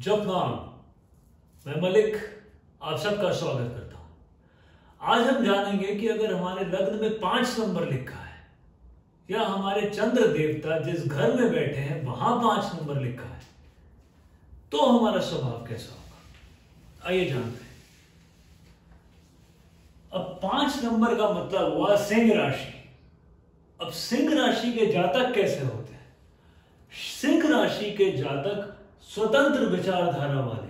जब नाम मैं मलिक, आप सबका स्वागत करता हूँ। आज हम जानेंगे कि अगर हमारे लग्न में पाँच नंबर लिखा है, या हमारे चंद्र देवता जिस घर में बैठे हैं, वहाँ पाँच नंबर लिखा है तो हमारा स्वभाव कैसा होगा? आइए जानते हैं। अब पाँच नंबर का मतलब हुआ सिंह राशि। अब सिंह राशि के जातक कैसे होते हैं? सिंह राशि के जातक स्वतंत्र विचारधारा वाले।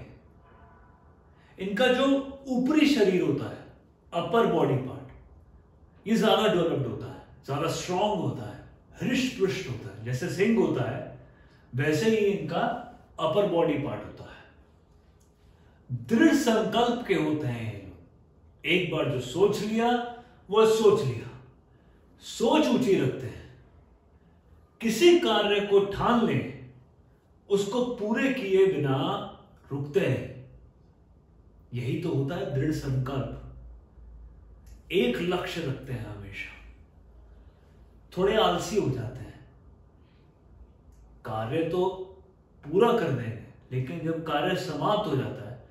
इनका जो ऊपरी शरीर होता है अपर बॉडी पार्ट ये ज़्यादा डेवलप्ड होता है, ज़्यादा स्ट्रांग होता है हृष्ट पृष्ठ होता है। जैसे सिंह होता है, वैसे ही इनका अपर बॉडी पार्ट होता है। दृढ़ संकल्प के होते हैं एक बार जो सोच लिया, वह सोच लिया। सोच ऊँची रखते हैं। किसी कार्य को ठान लें उसको पूरे किए बिना रुकते हैं। यही तो होता है दृढ़ संकल्प। एक लक्ष्य रखते हैं हमेशा। थोड़े आलसी हो जाते हैं। कार्य तो पूरा कर देंगे, लेकिन जब कार्य समाप्त हो जाता है,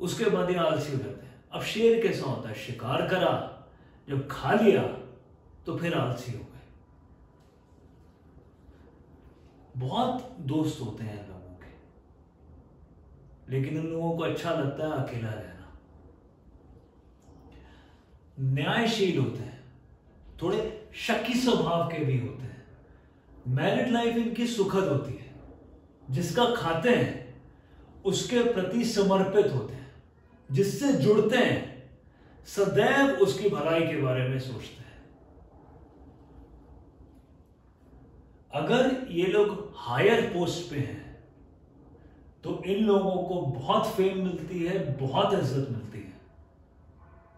उसके बाद ही आलसी हो जाते हैं। अब शेर कैसा होता है? शिकार करा, जब खा लिया तो फिर आलसी हो बहुत दोस्त होते हैं लोगों के। लेकिन उन लोगों को अच्छा लगता है अकेला रहना। न्यायशील होते हैं। थोड़े शकी स्वभाव के भी होते हैं। मैरिड लाइफ इनकी सुखद होती है। जिसका खाते हैं, उसके प्रति समर्पित होते हैं। जिससे जुड़ते हैं, सदैव उसकी भलाई के बारे में सोचते हैं। अगर ये लोग हायर पोस्ट पे हैं तो इन लोगों को बहुत फेम मिलती है, बहुत इज़्ज़त मिलती है।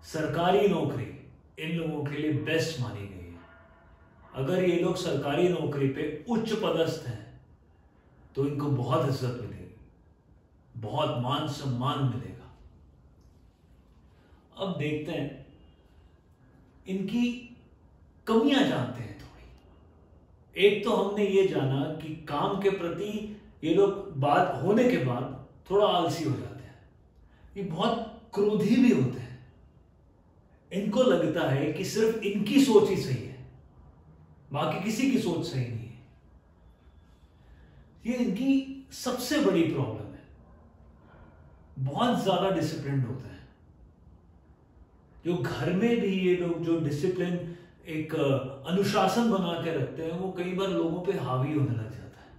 सरकारी नौकरी इन लोगों के लिए बेस्ट मानी गई है। अगर ये लोग सरकारी नौकरी पे उच्च पदस्थ हैं तो इनको बहुत इज़्ज़त मिलेगी, बहुत मान सम्मान मिलेगा। अब देखते हैं, इनकी कमियाँ जानते हैं। एक तो हमने ये जाना कि काम के प्रति ये लोग बात होने के बाद थोड़ा आलसी हो जाते हैं। ये बहुत क्रोधी भी होते हैं। इनको लगता है कि सिर्फ़ इनकी सोच ही सही है, बाकी किसी की सोच सही नहीं है। ये इनकी सबसे बड़ी प्रॉब्लम है। बहुत ज़्यादा डिसिप्लिन होते हैं। जो घर में भी ये लोग, जो डिसिप्लिन एक अनुशासन बना के रखते हैं, वो कई बार लोगों पे हावी होने लग जाता है।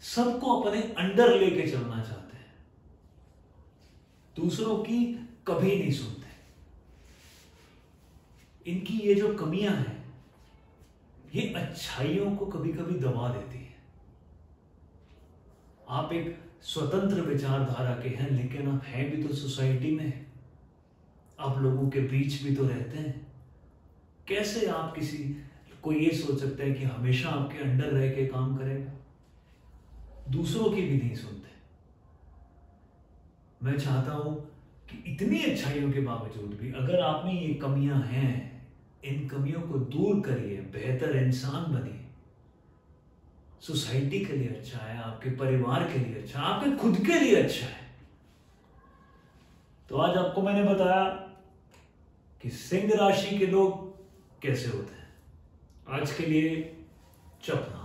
सबको अपने अंडर लेके चलना चाहते हैं। दूसरों की कभी नहीं सुनते। इनकी ये जो कमियाँ हैं, ये अच्छाइयों को कभी कभी दबा देती है। आप एक स्वतंत्र विचारधारा के हैं, लेकिन आप हैं भी तो सोसाइटी में, आप लोगों के बीच भी तो रहते हैं। कैसे आप किसी को ये सोच सकते हैं कि हमेशा आपके अंडर रह के काम करेगा? दूसरों की भी नहीं सुनते। मैं चाहता हूँ कि इतनी अच्छाइयों के बावजूद भी, अगर आप में ये कमियाँ हैं, इन कमियों को दूर करिए, बेहतर इंसान बनिए। सोसाइटी के लिए अच्छा है, आपके परिवार के लिए अच्छा है, आपके खुद के लिए अच्छा है। तो आज आपको मैंने बताया कि सिंह राशि के लोग कैसे होते हैं? आज के लिए चप्पल